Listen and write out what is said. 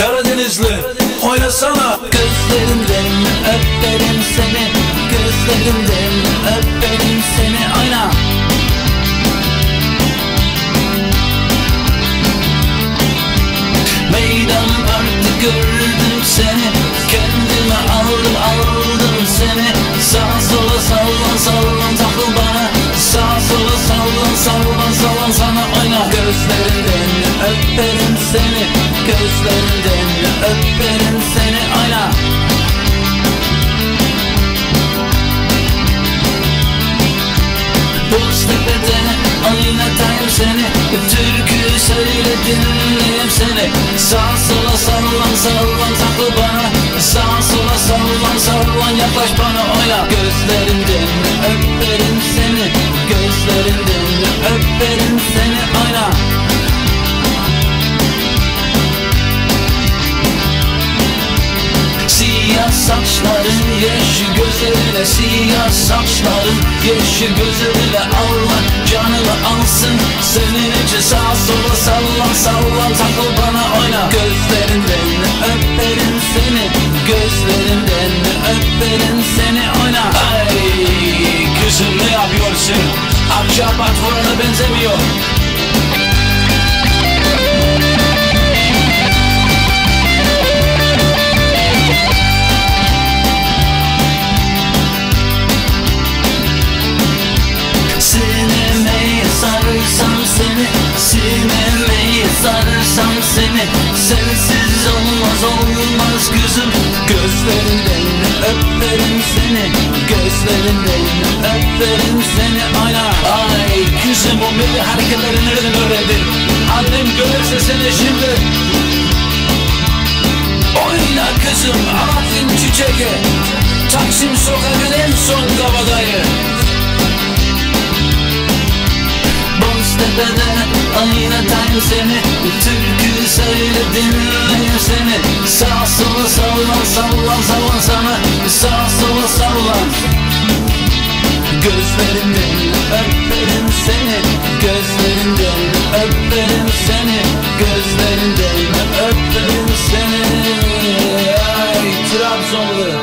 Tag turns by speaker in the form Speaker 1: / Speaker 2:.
Speaker 1: Karadenizli oynasana.
Speaker 2: Gözlerimden öperim seni Gözlerimden öperim seni Oyna. Meydan parkta gördüm seni Kendime aldım aldım seni. Sağa sola sallan sallan takıl bana. Sağa sola sallan sallan sallan sana oyna. Gözlerinden öperim seni Gözlerinden öperim seni oyna Boztepe'de oynatayım seni Türkü söyle dinleyeyim seni. Sağ sola sallan sallan takıl bana. Sağ sola sallan sallan yaklaş bana oyna. Gözlerinden saçların yeşil gözlerine Siyah saçların yeşil gözlerine Allah canımı alsın. Senin için sağa sola sallan sallan takıl bana oyna. Gözlerinden öperim seni Gözlerinden öperim seni oyna.
Speaker 1: Ay kızım ne yapıyorsun? Akçabat vurana benzemiyor
Speaker 2: sarırsam seni Sinemeye sarırsam seni. Sensiz olmaz olmaz kızım. Gözlerinden öperim seni. Gözlerinden öperim seni. Ayna
Speaker 1: Ay kızım o milli hareketleri nereden öğrendin? Annem görürse seni şimdi. Oyna kızım Arafin çiçeği Taksim sokakın en son kabadayı
Speaker 2: Boztepe'de oynatayım seni. Türkü söyle dinleyeyim seni. Sağ sola sallan sallan sallan sana. Sağ sola sallan Gözlerinden öperim seni. Gözlerinden öperim seni. Gözlerinden öperim seni.
Speaker 1: Ay Trabzonlu